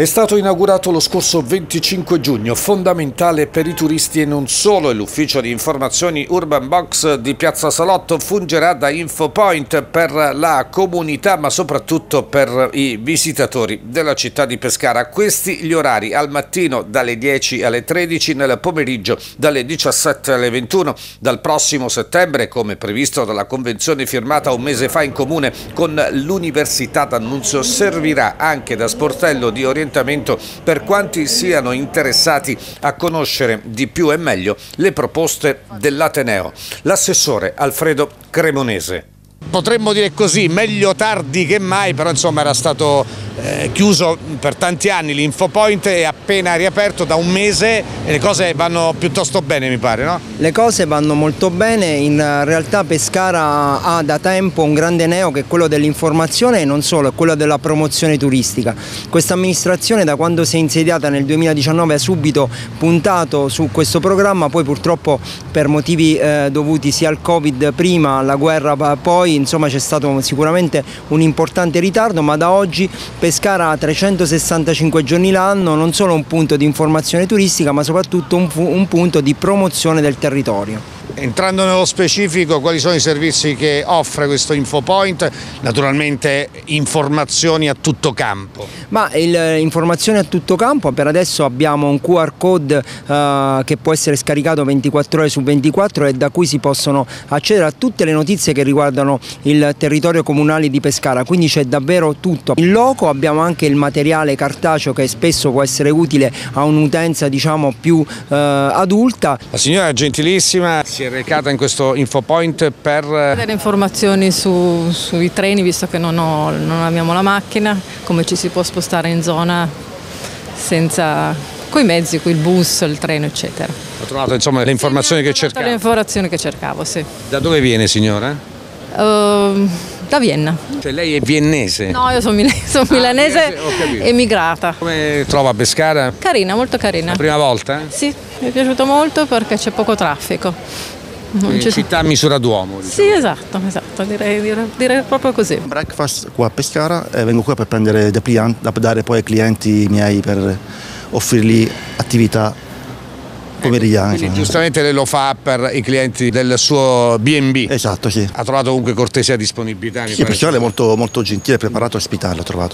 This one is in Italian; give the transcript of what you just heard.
È stato inaugurato lo scorso 25 giugno, fondamentale per i turisti e non solo, l'ufficio di informazioni Urban Box di Piazza Salotto fungerà da infopoint per la comunità ma soprattutto per i visitatori della città di Pescara. Questi gli orari al mattino dalle 10 alle 13, nel pomeriggio dalle 17 alle 21. Dal prossimo settembre, come previsto dalla convenzione firmata un mese fa in comune con l'Università d'Annunzio, servirà anche da sportello di orientamento orientamento per quanti siano interessati a conoscere di più e meglio le proposte dell'Ateneo. L'assessore Alfredo Cremonese. Potremmo dire così, meglio tardi che mai, però insomma era stato eh, chiuso per tanti anni, l'Infopoint è appena riaperto da un mese e le cose vanno piuttosto bene mi pare, no? Le cose vanno molto bene, in realtà Pescara ha da tempo un grande neo che è quello dell'informazione e non solo, è quello della promozione turistica. Questa amministrazione da quando si è insediata nel 2019 ha subito puntato su questo programma, poi purtroppo per motivi eh, dovuti sia al Covid prima, alla guerra poi, insomma c'è stato sicuramente un importante ritardo, ma da oggi Pescara Pescara 365 giorni l'anno, non solo un punto di informazione turistica ma soprattutto un, un punto di promozione del territorio. Entrando nello specifico, quali sono i servizi che offre questo InfoPoint? Naturalmente informazioni a tutto campo. Ma il, informazioni a tutto campo, per adesso abbiamo un QR code uh, che può essere scaricato 24 ore su 24 e da cui si possono accedere a tutte le notizie che riguardano il territorio comunale di Pescara, quindi c'è davvero tutto. In loco abbiamo anche il materiale cartaceo che spesso può essere utile a un'utenza diciamo più uh, adulta. La signora gentilissima si è recata in questo infopoint per... Delle informazioni su, sui treni visto che non, ho, non abbiamo la macchina, come ci si può spostare in zona senza coi mezzi, con il bus, il treno eccetera. Ho trovato insomma le informazioni che cercavo? Le informazioni che cercavo, sì. Da dove viene signora? Uh, da Vienna. Cioè lei è viennese? No, io sono, mil sono ah, milanese emigrata. Come trova Pescara? Carina, molto carina. La prima volta? Sì, mi è piaciuto molto perché c'è poco traffico. Non città a misura d'uomo. Diciamo. Sì, esatto, esatto, direi, direi, direi, proprio così. Breakfast qua a Pescara e vengo qua per prendere dei clienti, da dare poi ai clienti miei per offrirgli attività pomeridiane. Quindi giustamente lei lo fa per i clienti del suo B&B. Esatto, sì. Ha trovato comunque cortesia e disponibilità. Sì, il personale è molto, molto gentile, preparato a ospitare, l'ho trovato.